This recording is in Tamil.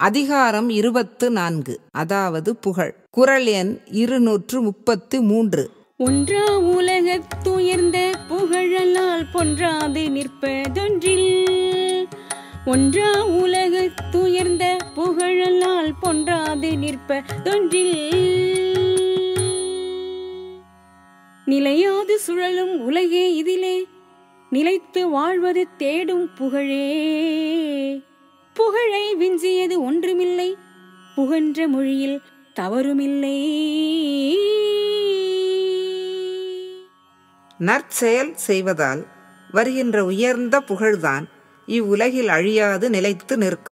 அதிகாரம் இருபத்து நான்கு. அதாவது புகழ். குரல் எண் இருநூற்று முப்பத்து மூன்று. ஒன்றா உலகத்துயர்ந்த புகழலால் பொன்றாது நிற்பதொன்றில் ஒன்றா உலகத்துயர்ந்த புகழலால் பொன்றாது நிற்பதொன்றில். நிலையாது சுழலும் உலகே இதிலே நிலைத்து வாழ்வது தேடும் புகழே. புகன்ற மொழியில் தவறுமில்லை. நற்செயல் செய்வதால் வருகின்ற உயர்ந்த புகழ்தான் இவ்வுலகில் அழியாது நிலைத்து நிற்கும்.